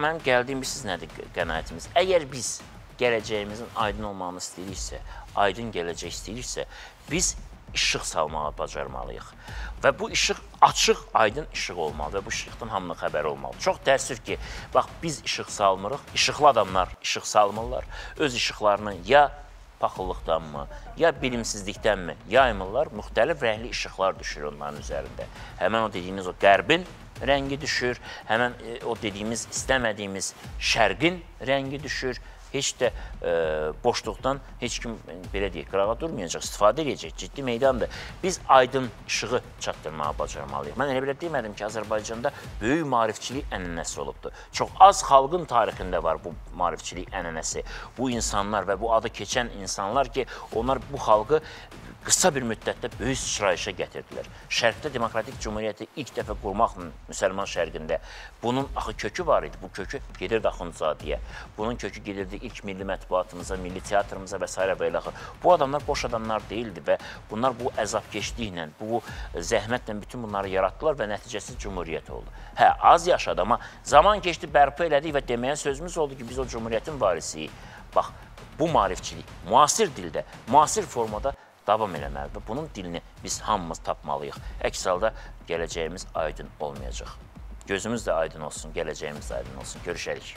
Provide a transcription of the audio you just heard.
Mənim gəldiyim siz nədir qənaətimiz? Əgər biz gələcəyimizin aydın olmağını istəyiriksə, aydın gələcək istəyiriksə, biz işıq salmağı bacarmalıyıq. Və bu işıq açıq, aydın işıq olmalı və bu işıqdan hamının xəbəri olmalı. Çox təəssüf ki, bax biz işıq salmırıq, işıqlı adamlar işıq salmırlar. Öz işıqlarını ya paxıllıqdanmı, ya bilimsizlikdənmi yaymırlar, müxtəlif rəngli işıqlar düşür onların üzərində. Həmən o dediyiniz o qərbin rəngi düşür, həmən e, o dediyimiz istəmədiyimiz şərqin rəngi düşür. Heç də e, boşluqdan heç kim e, belə deyək, qırağa durmayacaq, istifadə edəcək, ciddi meydandır. Biz aydın işığı çatdırmağa bacarmalıyıq. Mən elə belə demədim ki, Azərbaycanda böyük maarifçilik ənənəsi olubdur. Çox az xalqın tarixində var bu maarifçilik ənənəsi. Bu insanlar və bu adı keçən insanlar ki, onlar bu xalqı qısa bir müddətdə böyük sıçrayışa gətirdilər. Şərqdə demokratik cümhuriyyəti ilk dəfə qurmaq müsəlman şərqində bunun axı kökü var idi. Bu kökü gedirdi Axundzadəyə. Bunun kökü gedirdi ilk milli mətbuatımıza, milli teatrımıza və s. və ilaxır. Bu adamlar boş adamlar deyildi və bunlar bu əzabkeşliklə, bu zəhmətlə bütün bunları yaratdılar və nəticəsi cümhuriyyət oldu. Hə, az yaşadı, amma zaman keçdi, bərpa elədik və deməyə sözümüz oldu ki, biz o cümhuriyyətin varisiyik. Bax, bu maarifçilik müasir dildə, müasir formada davam eləməlidir. Bunun dilini biz hamımız tapmalıyıq. Əks halda gələcəyimiz aydın olmayacaq. Gözümüz də aydın olsun, gələcəyimiz də aydın olsun. Görüşərik.